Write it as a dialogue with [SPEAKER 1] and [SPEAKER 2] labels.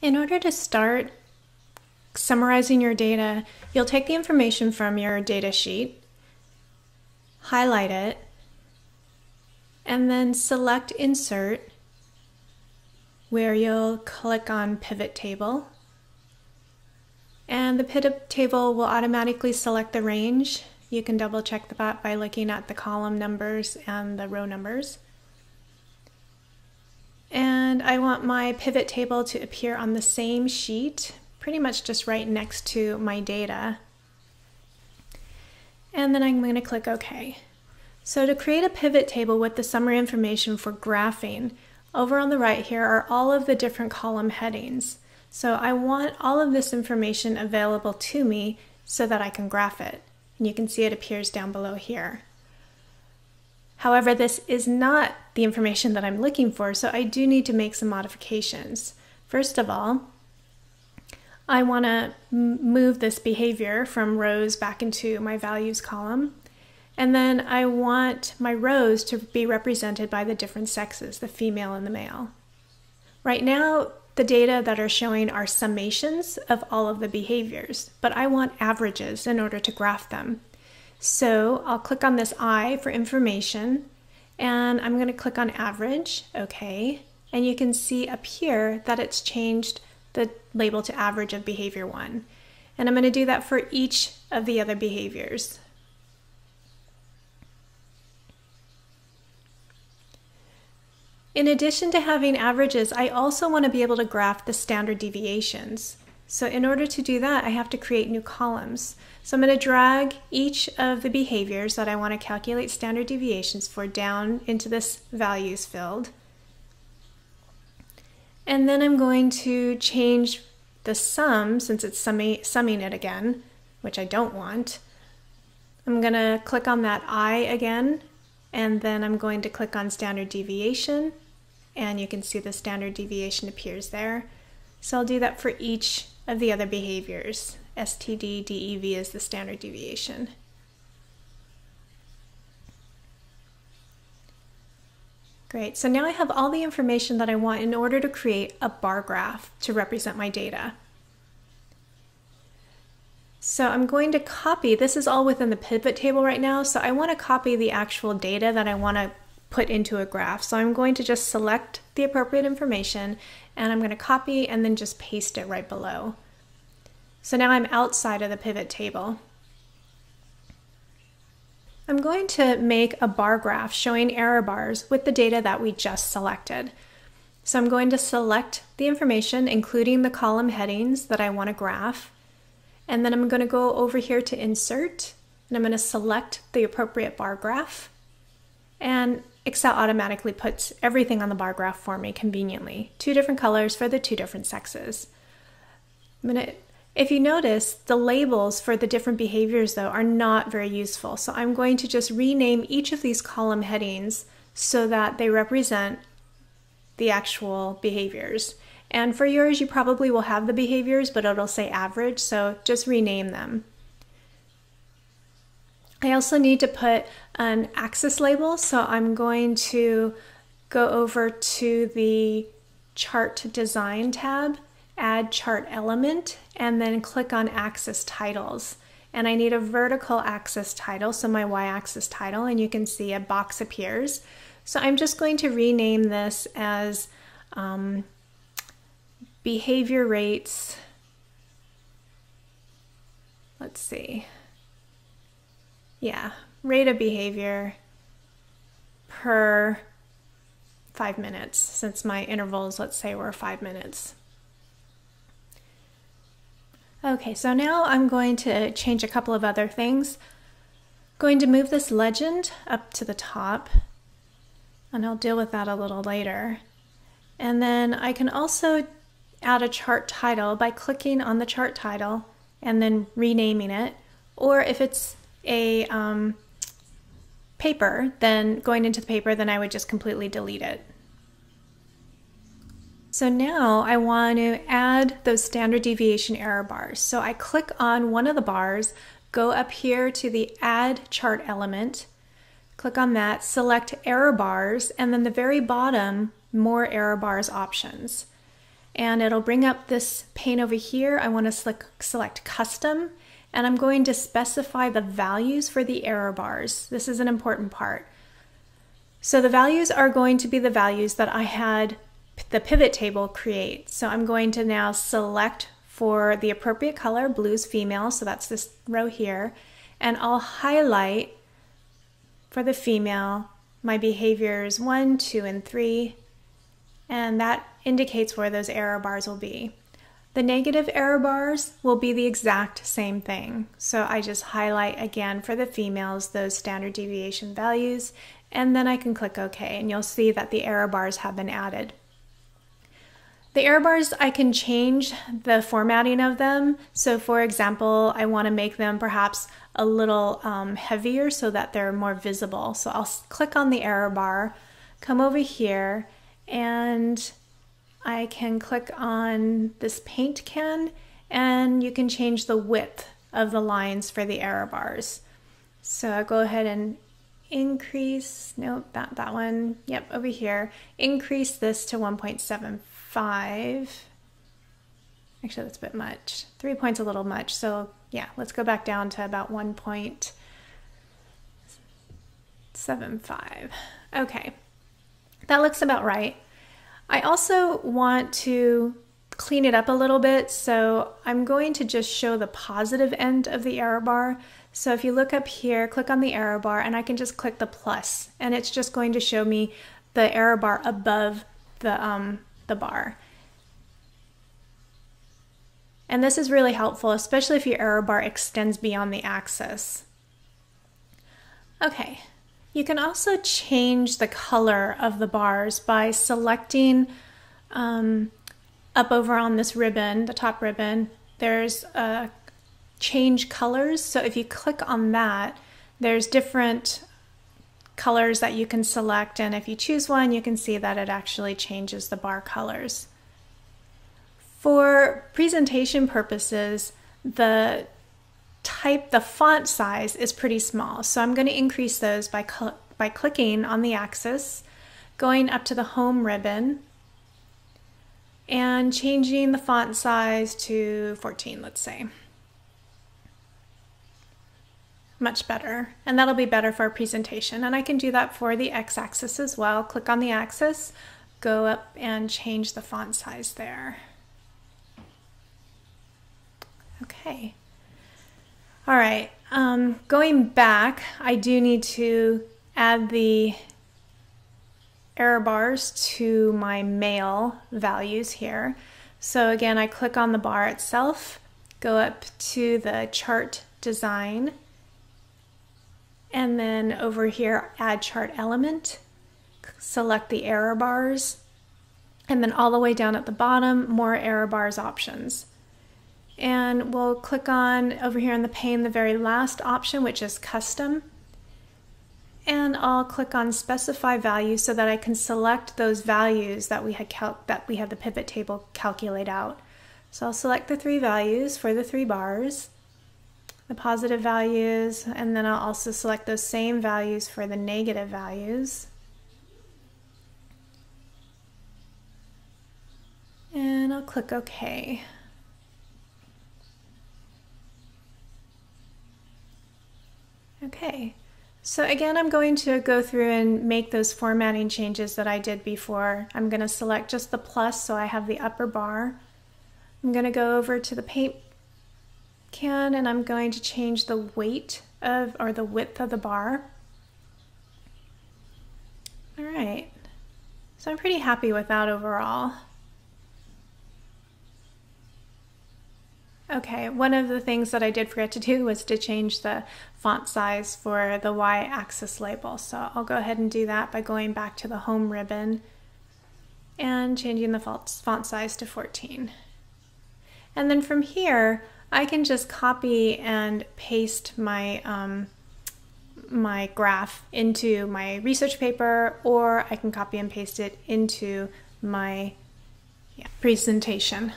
[SPEAKER 1] In order to start summarizing your data, you'll take the information from your data sheet, highlight it, and then select Insert, where you'll click on Pivot Table. And the pivot table will automatically select the range. You can double check the that by looking at the column numbers and the row numbers. And I want my pivot table to appear on the same sheet, pretty much just right next to my data. And then I'm going to click OK. So to create a pivot table with the summary information for graphing, over on the right here are all of the different column headings. So I want all of this information available to me so that I can graph it. And you can see it appears down below here. However, this is not the information that I'm looking for, so I do need to make some modifications. First of all, I want to move this behavior from rows back into my values column. And then I want my rows to be represented by the different sexes, the female and the male. Right now, the data that are showing are summations of all of the behaviors, but I want averages in order to graph them. So I'll click on this I for information, and I'm going to click on average, okay, and you can see up here that it's changed the label to average of behavior one. And I'm going to do that for each of the other behaviors. In addition to having averages, I also want to be able to graph the standard deviations. So in order to do that, I have to create new columns. So I'm going to drag each of the behaviors that I want to calculate standard deviations for down into this values field. And then I'm going to change the sum, since it's summing, summing it again, which I don't want. I'm going to click on that I again, and then I'm going to click on standard deviation and you can see the standard deviation appears there. So I'll do that for each of the other behaviors. STD, DEV is the standard deviation. Great, so now I have all the information that I want in order to create a bar graph to represent my data. So I'm going to copy, this is all within the pivot table right now, so I want to copy the actual data that I want to put into a graph. So I'm going to just select the appropriate information and I'm going to copy and then just paste it right below. So now I'm outside of the pivot table. I'm going to make a bar graph showing error bars with the data that we just selected. So I'm going to select the information, including the column headings that I want to graph. And then I'm going to go over here to insert, and I'm going to select the appropriate bar graph. And Excel automatically puts everything on the bar graph for me conveniently. Two different colors for the two different sexes. If you notice, the labels for the different behaviors though are not very useful. So I'm going to just rename each of these column headings so that they represent the actual behaviors. And for yours, you probably will have the behaviors, but it'll say average, so just rename them. I also need to put an axis label, so I'm going to go over to the chart design tab, add chart element, and then click on axis titles. And I need a vertical axis title, so my y-axis title, and you can see a box appears. So I'm just going to rename this as um, behavior rates. Let's see yeah, rate of behavior per five minutes, since my intervals, let's say, were five minutes. Okay, so now I'm going to change a couple of other things. Going to move this legend up to the top, and I'll deal with that a little later. And then I can also add a chart title by clicking on the chart title and then renaming it. Or if it's a um, paper, then going into the paper, then I would just completely delete it. So now I want to add those standard deviation error bars. So I click on one of the bars, go up here to the add chart element, click on that, select error bars, and then the very bottom, more error bars options. and it'll bring up this pane over here. I want to select, select custom and I'm going to specify the values for the error bars. This is an important part. So the values are going to be the values that I had the pivot table create. So I'm going to now select for the appropriate color, blues female, so that's this row here, and I'll highlight for the female my behaviors one, two, and three, and that indicates where those error bars will be. The negative error bars will be the exact same thing. So I just highlight again for the females those standard deviation values and then I can click OK and you'll see that the error bars have been added. The error bars, I can change the formatting of them. So for example, I want to make them perhaps a little um, heavier so that they're more visible. So I'll click on the error bar, come over here, and I can click on this paint can and you can change the width of the lines for the error bars. So I'll go ahead and increase, nope, that, that one, yep, over here, increase this to 1.75. Actually, that's a bit much. Three points a little much. So yeah, let's go back down to about 1.75. Okay, that looks about right. I also want to clean it up a little bit, so I'm going to just show the positive end of the error bar. So if you look up here, click on the error bar, and I can just click the plus, and it's just going to show me the error bar above the, um, the bar. And this is really helpful, especially if your error bar extends beyond the axis. Okay, you can also change the color of the bars by selecting um, up over on this ribbon, the top ribbon, there's a change colors. So if you click on that, there's different colors that you can select and if you choose one you can see that it actually changes the bar colors. For presentation purposes the type, the font size is pretty small. So I'm going to increase those by, cl by clicking on the axis, going up to the home ribbon, and changing the font size to 14, let's say. Much better. And that'll be better for a presentation. And I can do that for the x-axis as well. Click on the axis, go up and change the font size there. Okay. All right, um, going back, I do need to add the error bars to my male values here. So again, I click on the bar itself, go up to the chart design, and then over here, add chart element, select the error bars, and then all the way down at the bottom, more error bars options and we'll click on over here in the pane the very last option which is custom and I'll click on specify value so that I can select those values that we had that we had the pivot table calculate out. So I'll select the three values for the three bars, the positive values, and then I'll also select those same values for the negative values. And I'll click OK. Okay, so again, I'm going to go through and make those formatting changes that I did before. I'm going to select just the plus so I have the upper bar. I'm going to go over to the paint can and I'm going to change the weight of or the width of the bar. All right, so I'm pretty happy with that overall. Okay, one of the things that I did forget to do was to change the font size for the y-axis label. So I'll go ahead and do that by going back to the home ribbon and changing the font size to 14. And then from here, I can just copy and paste my, um, my graph into my research paper, or I can copy and paste it into my yeah, presentation.